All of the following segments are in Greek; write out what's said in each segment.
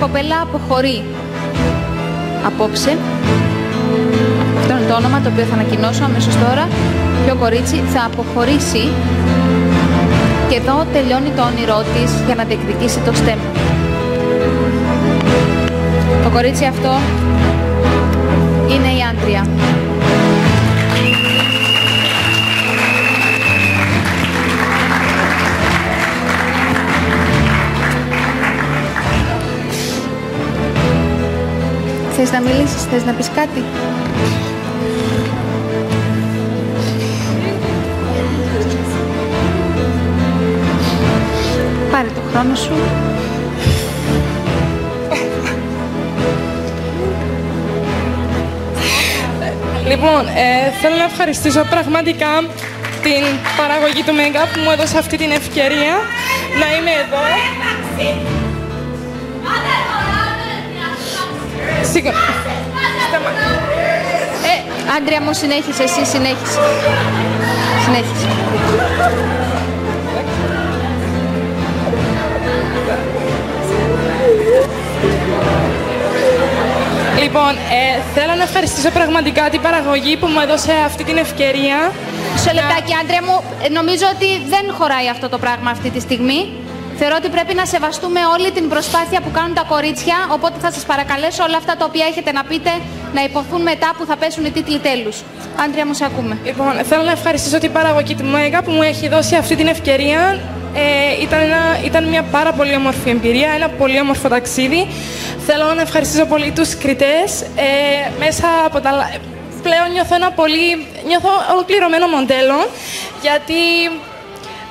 κοπέλα αποχωρεί απόψε. Αυτό είναι το όνομα το οποίο θα ανακοινώσω αμέσως τώρα. Ποιο κορίτσι θα αποχωρήσει και εδώ τελειώνει το όνειρό της για να διεκδικήσει το STEM. Το κορίτσι αυτό είναι η Άντρια. Θες να μιλήσεις, θες να πεις κάτι; Πάρε το χρόνο σου. Λοιπόν, ε, θέλω να ευχαριστήσω πραγματικά την παραγωγή του Μέγκα που μου έδωσε αυτή την ευκαιρία Συγγνώμη. Ε, Άντρια μου, συνέχισε, εσύ συνέχισε. Συνέχισε. Λοιπόν, ε, θέλω να ευχαριστήσω πραγματικά την παραγωγή που μου έδωσε αυτή την ευκαιρία. Μισό λεπτάκι, Άντρια μου, ε, νομίζω ότι δεν χωράει αυτό το πράγμα αυτή τη στιγμή. Θεωρώ ότι πρέπει να σεβαστούμε όλη την προσπάθεια που κάνουν τα κορίτσια, οπότε θα σας παρακαλέσω όλα αυτά τα οποία έχετε να πείτε να υποθούν μετά που θα πέσουν οι τίτλοι τέλους. Άντρια μου, σε ακούμε. Λοιπόν, θέλω να ευχαριστήσω την παραγωγή του Μέγα που μου έχει δώσει αυτή την ευκαιρία. Ε, ήταν, ένα, ήταν μια πάρα πολύ όμορφη εμπειρία, ένα πολύ όμορφο ταξίδι. Θέλω να ευχαριστήσω πολύ τους κριτές. Ε, μέσα από τα... λα- Πλέον νιώθω ένα πολύ... Νιώθω ολοκληρωμένο μοντέλο, γιατί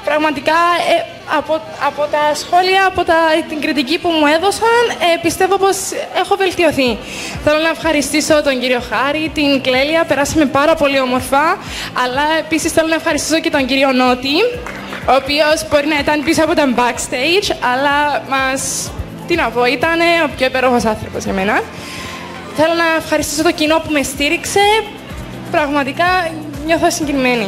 πραγματικά ε, από, από τα σχόλια, από τα, την κριτική που μου έδωσαν, ε, πιστεύω πως έχω βελτιωθεί. Θέλω να ευχαριστήσω τον κύριο Χάρη, την Κλέλια, περάσαμε πάρα πολύ όμορφα, αλλά επίσης θέλω να ευχαριστήσω και τον κύριο Νότι, ο οποίος μπορεί να ήταν πίσω από τα backstage, αλλά μας, τι να πω, ήταν ο πιο υπέροχος άνθρωπος για μένα. Θέλω να ευχαριστήσω το κοινό που με στήριξε. Πραγματικά νιώθω συγκινημένη.